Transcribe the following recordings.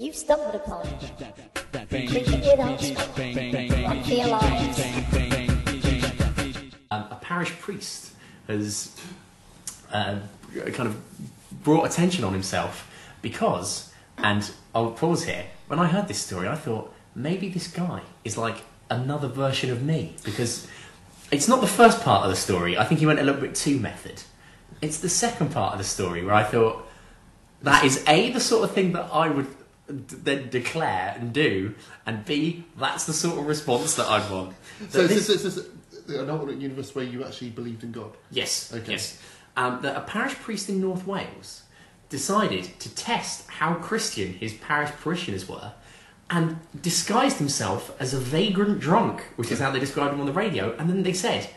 You've stumbled upon Creeping It Up on Fear Lines. Um, a parish priest has uh, kind of brought attention on himself because, and I'll pause here, when I heard this story, I thought maybe this guy is like another version of me because it's not the first part of the story. I think he went a little bit too method. It's the second part of the story where I thought that is A, the sort of thing that I would d- then declare and do, and B, that's the sort of response that I'd want. So That is this- this, is this an alternate universe where you actually believed in God? Yes. Okay. Yes. Um, that a parish priest in North Wales decided to test how Christian his parish parishioners were and disguised himself as a vagrant drunk, which is how they described him on the radio. And then they said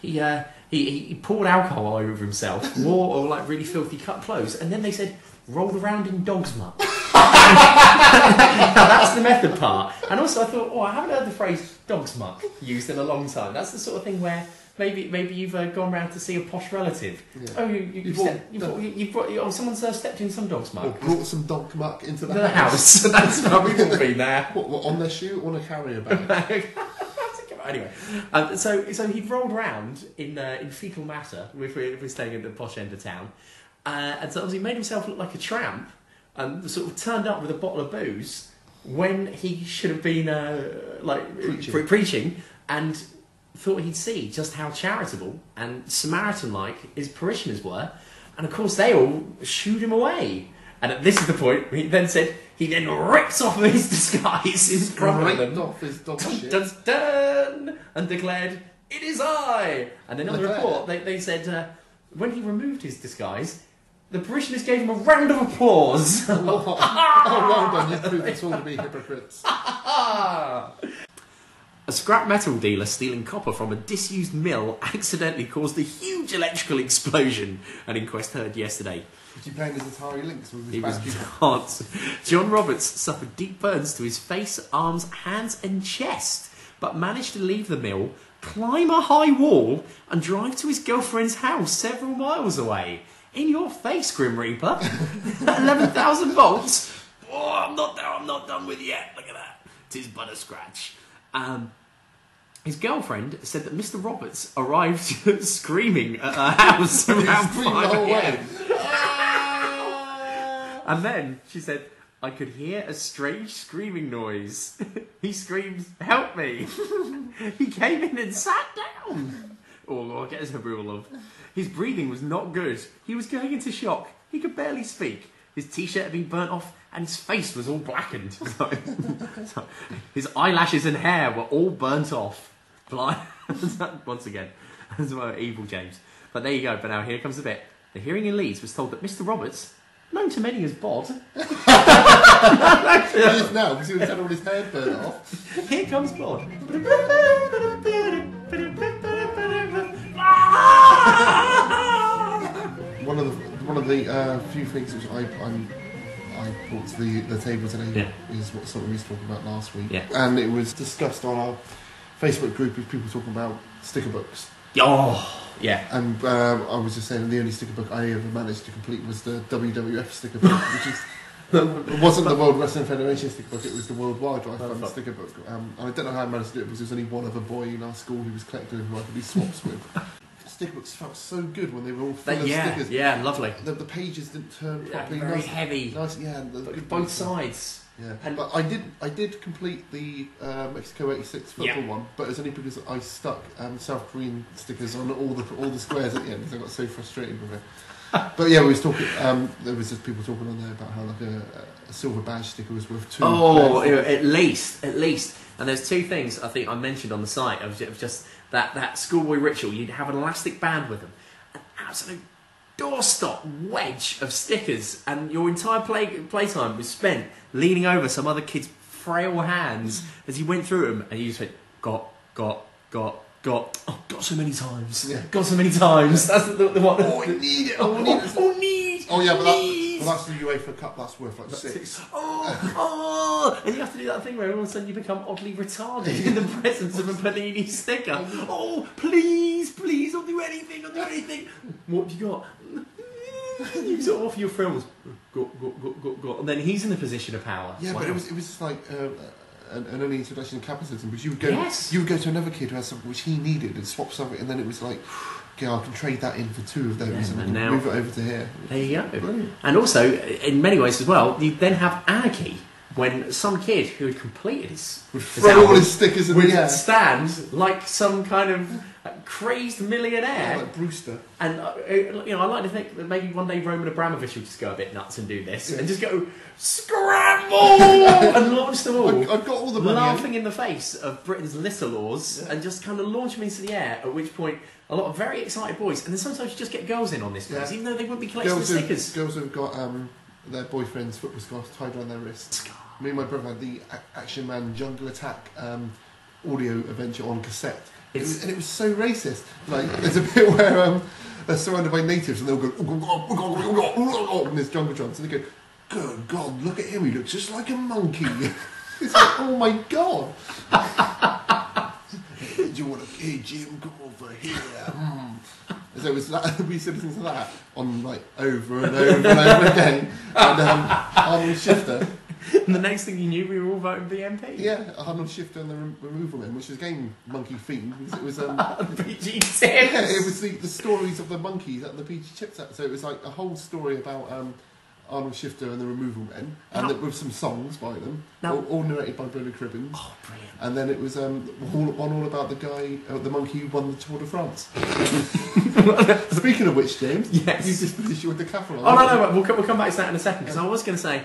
he, uh, he, he poured alcohol over himself, wore all like really filthy cut clothes, and then they said rolled around in dog's muck. now that's the method part. And also I thought, oh, I haven't heard the phrase dog's muck used in a long time. That's the sort of thing where maybe maybe you've uh, gone round to see a posh relative. Yeah. Oh, you, you, You've you've, brought- stepped, you've, brought, you've brought, oh, someone's uh, stepped in some dog's Or muck. brought some dog muck into the, The house. That's how we've all been there. What, what, on their shoe or on a carrier bag? anyway, um, so so he'd rolled around in uh, in fecal matter if we're, if we're staying at the posh end of town, uh, and so obviously made himself look like a tramp, and sort of turned up with a bottle of booze when he should have been uh, like Preaching. pre- preaching, and thought he'd see just how charitable and Samaritan-like his parishioners were, and of course they all shooed him away. And at this is the point he then said he then rips off his disguise front Ripped off his dog dun, shit. dun, dun, and declared, It is I! And then on the report, they, they said uh, when he removed his disguise, the parishioners gave him a round of applause. Oh, oh, well done. You've proved us all to be hypocrites. a scrap metal dealer stealing copper from a disused mill accidentally caused a huge electrical explosion, an inquest heard yesterday. Was he playing his Atari Lynx with his He was not. John Roberts suffered deep burns to his face, arms, hands, and chest, but managed to leave the mill, climb a high wall, and drive to his girlfriend's house several miles away. In your face, Grim Reaper. 11,000 volts. Oh, I'm not there. I'm not done with yet. Look at that. Tis but a scratch. Um, his girlfriend said that Mr. Roberts arrived screaming at her house around 5 a.m. And then she said, I could hear a strange screaming noise. he screams, Help me! he came in and sat down. Oh, Lord, get us a rule of. His breathing was not good. He was going into shock. He could barely speak. His t shirt had been burnt off and his face was all blackened. So- so his eyelashes and hair were all burnt off. Blind. Once again, that's my evil James. But there you go. But now here comes the bit. The hearing in Leeds was told that Mr. Roberts, known to many as Bod, He is now because he was had all his hair burnt off. here comes Bod. One of the one of the uh, few things which I I'm, I brought to the, the table today Yeah. is what something we was talking about last week, Yeah. and it was discussed on our Facebook group with people talking about sticker books. Oh, yeah. And um, I was just saying the only sticker book I ever managed to complete was the WWF sticker book, which is. It wasn't the World Wrestling Federation sticker book, it was the World Wildlife Fund sticker book. Um, and I don't know how I managed to do it because there was only one other boy in our school who was collecting who I could do swaps with. Sticker books felt so good when they were all full of yeah, stickers. yeah, lovely. The, the pages didn't turn Yeah, properly. very nice, heavy. Nice, yeah. and the good Both sides. Yeah, And- but I did I did complete the uh, Mexico '86 football Yeah. one, but it's only because I stuck um, South Korean stickers on all the all the squares at the end because I got so frustrated with it. but yeah, we was talking. Um, there was just people talking on there about how like a, a silver badge sticker was worth two. Oh, pairs. at least, at least. And there's two things I think I mentioned on the site ju- of just that, that schoolboy ritual. You'd have an elastic band with them, an absolute doorstop wedge of stickers, and your entire play playtime was spent leaning over some other kid's frail hands as you went through them, and you just went got, got, got, got, oh, got so many times, Yeah. got so many times. That's the, the one. Oh, I need it. Oh, I need oh, it. Oh, need. Oh yeah, but, that, but that's the UEFA Cup. That's worth like six. Oh, oh, and you have to do that thing where all of a sudden you become oddly retarded in the presence of a Panini sticker. Oh, please, please, don't do anything, don't do anything. What have you got? you sort of offer your friends, go, go, go, go, go, and then he's in the position of power. Yeah, but it was it was just like uh, an, an early introduction to capitalism, because you would go Yes. you would go to another kid who has something which he needed and swap something, and then it was like, okay, I can trade that in for two of those Yeah, and, and now- move it over to here. There you go. Brilliant. And also, in many ways as well, you then have anarchy when some kid who had completed his, Would his throw all his stickers in would the air. stand like some kind of crazed millionaire. Yeah, like Brewster. And uh, you know, I like to think that maybe one day Roman Abramovich will just go a bit nuts and do this and just go scramble and launch them all, I, I've got all the money. laughing in the face of Britain's litter laws and just kind of launch them into the air. At which point, a lot of very excited boys, and then sometimes you just get girls in on this place, Yeah. even though they wouldn't be collecting girls, the who, stickers. girls who've got um, their boyfriend's football scarf tied around their wrists. Me and my brother had the Action Man Jungle Attack um, audio adventure on cassette. It was, and it was so racist. Like, there's a bit where um, they're surrounded by natives and they'll go, and there's jungle drums, and they go, Good God, look at him, he looks just like a monkey. it's like, oh my God. Do you want to, hey Jim, come over here. Mm. So it was that, we used to listen to that on like over and over and over again. And um, Arnold Shifter, And the next thing you knew, we were all voting for the MP. yeah, Arnold Shifter and the Rem- Removal Men, which was again monkey themed. It was, it was um, PG yeah, it was the, the stories of the monkeys at the PG Tips Act. So it was like a whole story about um, Arnold Shifter and the Removal Men, and Now- it- with some songs by them, Now- all, all narrated by Bernard Cribbins. Oh, brilliant. And then it was um, all, one all about the guy, uh, the monkey who won the Tour de France. Speaking of which, James, Yes. you just finished with the decathlon. Oh no, no, but we'll, we'll come back to that in a second because I was going to say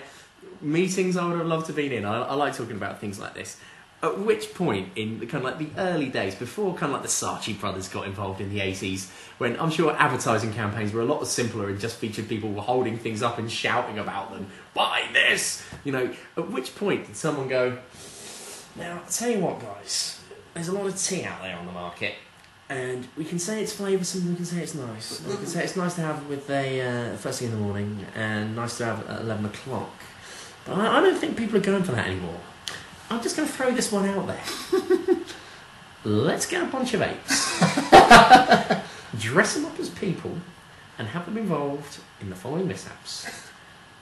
meetings I would have loved to have been in. I, I like talking about things like this. At which point in the, kind of like the early days, before kind of like the Saatchi brothers got involved in the 80s, when I'm sure advertising campaigns were a lot simpler and just featured people holding things up and shouting about them, buy this! You know, at which point did someone go, now, I'll tell you what, guys, there's a lot of tea out there on the market. And we can say it's flavoursome, we can say it's nice. We can say it's nice to have with a uh, first thing in the morning and nice to have at 11 o'clock. But I, I don't think people are going for that anymore. I'm just going to throw this one out there. Let's get a bunch of apes, dress them up as people, and have them involved in the following mishaps.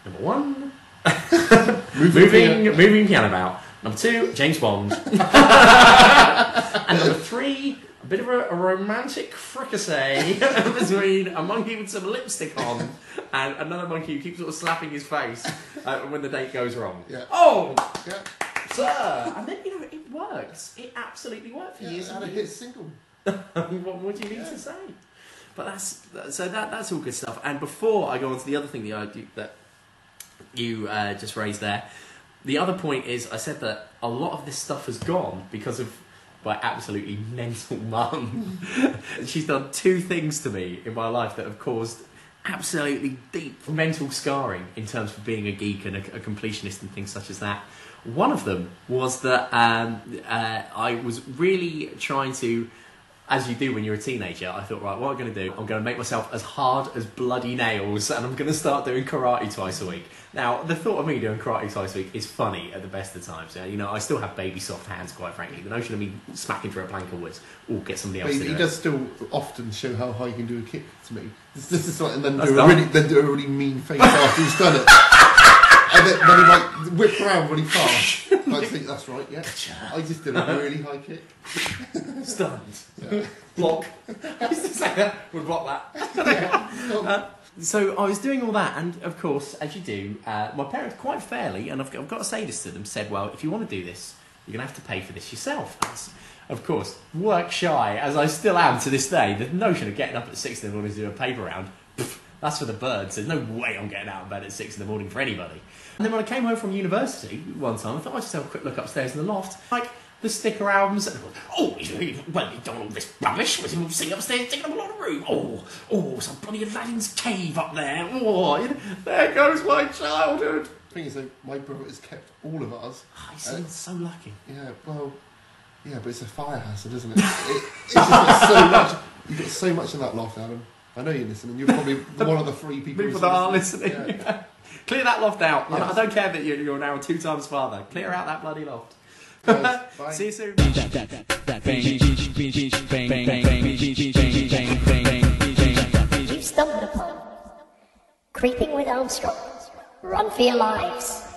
Number one, moving, moving piano bout. Number two, James Bond. and number three, a bit of a, a romantic fricassee between a monkey with some lipstick on and another monkey who keeps sort of slapping his face uh, when the date goes wrong. Yeah. Oh, Yeah, sir! And then, you know, it works. It absolutely worked for yeah, years had and a hit single. what more do you need to say? But that's so that that's all good stuff. And before I go on to the other thing that I that you uh, just raised there, the other point is I said that a lot of this stuff has gone because of my absolutely mental mum. She's done two things to me in my life that have caused absolutely deep mental scarring in terms of being a geek and a, a completionist and things such as that. One of them was that um, uh, I was really trying to as you do when you're a teenager, I thought, right, what I'm going to do, I'm going to make myself as hard as bloody nails, and I'm going to start doing karate twice a week. Now, the thought of me doing karate twice a week is funny at the best of times. Yeah, You know, I still have baby soft hands, quite frankly. The notion of me smacking through a plank of wood or get somebody But else he, to he do does still often show how high he can do a kick to me. This, this is like, and then That's do, a really, then do a really mean face after he's done it. And then, then he like whip around really fast. I think that's right, yeah. I just did a really high kick. Stunned. Yeah. Block. I used to say that. Would block that. Uh, so I was doing all that, and of course, as you do, uh, my parents quite fairly, and I've, I've got to say this to them, said, "Well, if you want to do this, you're going to have to pay for this yourself." That's, of course, work shy as I still am to this day. The notion of getting up at six in the morning to do a paper round, that's for the birds. There's no way I'm getting out of bed at six in the morning for anybody. And then when I came home from university one time, I thought I'd just have a quick look upstairs in the loft, like the sticker albums. And, oh, well, you've done all this rubbish. Was him sitting upstairs taking up a lot of room. Oh, oh, some bloody Aladdin's cave up there. Oh, you know, there goes my childhood. The thing is, though, my brother has kept all of us. Oh, he seems uh, so lucky. Yeah, well, yeah, but it's a fire hazard, isn't it? it it's just so much. You've got so much in that loft, Adam. I know you're listening. You're probably the, one of the three people. People that are listening. Yeah. Yeah. Clear that loft out. Yes. I don't care that you're, you're now a two times father. Clear out that bloody loft. See you soon. You've stumbled upon Creeping with Armstrong. Run for your lives.